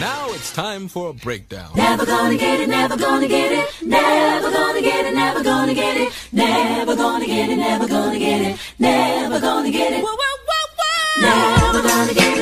Now it's time for a breakdown. Never gonna get it, never gonna get it, never gonna get it, never gonna get it, never gonna get it, never gonna get it, never gonna get it. Whoa, whoa, whoa, whoa. Never